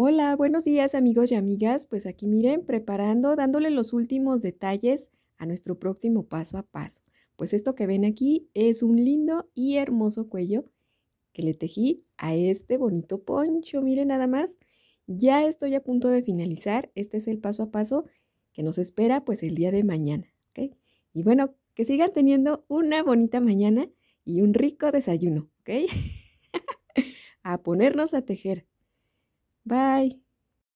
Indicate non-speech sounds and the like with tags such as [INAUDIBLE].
Hola, buenos días amigos y amigas. Pues aquí miren, preparando, dándole los últimos detalles a nuestro próximo paso a paso. Pues esto que ven aquí es un lindo y hermoso cuello que le tejí a este bonito poncho. Miren nada más, ya estoy a punto de finalizar. Este es el paso a paso que nos espera pues el día de mañana. ¿ok? Y bueno, que sigan teniendo una bonita mañana y un rico desayuno. ¿ok? [LAUGHS] a ponernos a tejer. Bye.